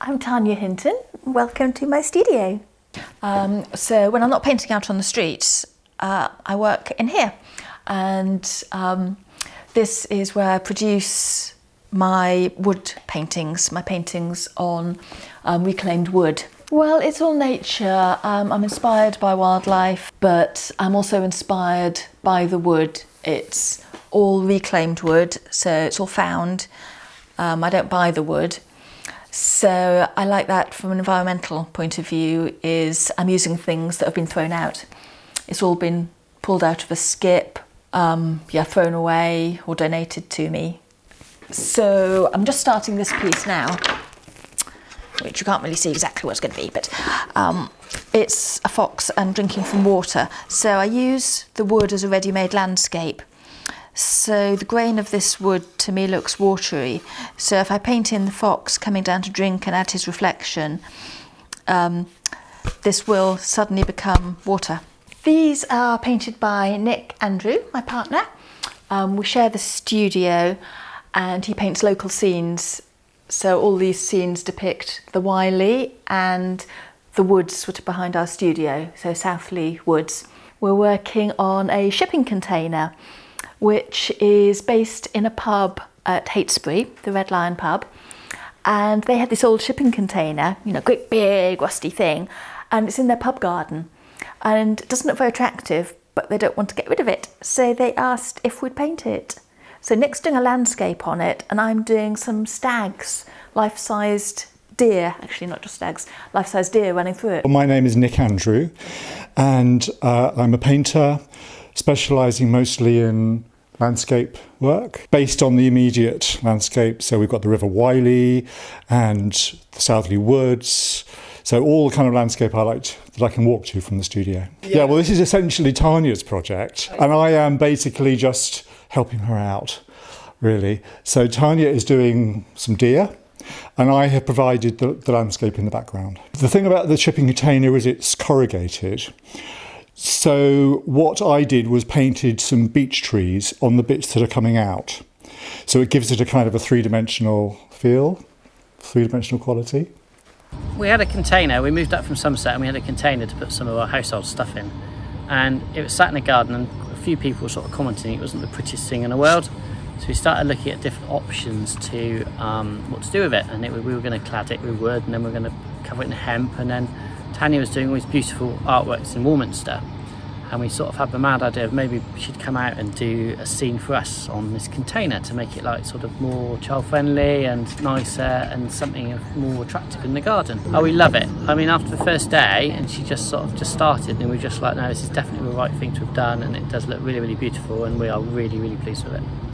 I'm Tanya Hinton. Welcome to my studio. Um, so when I'm not painting out on the streets, uh, I work in here, and um, this is where I produce my wood paintings, my paintings on um, reclaimed wood. Well, it's all nature. Um, I'm inspired by wildlife, but I'm also inspired by the wood. It's all reclaimed wood, so it's all found. Um, I don't buy the wood. So I like that from an environmental point of view is I'm using things that have been thrown out. It's all been pulled out of a skip, um, yeah, thrown away or donated to me. So I'm just starting this piece now, which you can't really see exactly what it's going to be, but um, it's a fox and drinking from water. So I use the wood as a ready-made landscape. So the grain of this wood to me looks watery. So if I paint in the fox coming down to drink and add his reflection, um, this will suddenly become water. These are painted by Nick Andrew, my partner. Um, we share the studio and he paints local scenes. So all these scenes depict the Wylye and the woods sort of behind our studio, so Southleigh Woods. We're working on a shipping container which is based in a pub at Heytesbury, the Red Lion pub. And they had this old shipping container, you know, great big rusty thing, and it's in their pub garden. And it doesn't look very attractive, but they don't want to get rid of it. So they asked if we'd paint it. So Nick's doing a landscape on it, and I'm doing some stags, life-sized deer, actually not just stags, life-sized deer running through it. Well, my name is Nick Andrew, and uh, I'm a painter specialising mostly in landscape work based on the immediate landscape. So we've got the River Wylye and the Southleigh Woods. So all the kind of landscape I like that I can walk to from the studio. Yeah. yeah, well, this is essentially Tanya's project, and I am basically just helping her out, really. So Tanya is doing some deer, and I have provided the, the landscape in the background. The thing about the shipping container is it's corrugated. So what I did was painted some beech trees on the bits that are coming out. So it gives it a kind of a three-dimensional feel, three-dimensional quality. We had a container, we moved up from Somerset and we had a container to put some of our household stuff in. And it was sat in a garden and a few people were sort of commenting it wasn't the prettiest thing in the world. So we started looking at different options to um, what to do with it. And it, we were going to clad it with wood and then we were going to cover it in hemp and then Tanya was doing all these beautiful artworks in Warminster and we sort of had the mad idea of maybe she'd come out and do a scene for us on this container to make it like sort of more child friendly and nicer and something more attractive in the garden. Oh, we love it. I mean, after the first day, and she just sort of just started, and we were just like, no, this is definitely the right thing to have done, and it does look really, really beautiful, and we are really, really pleased with it.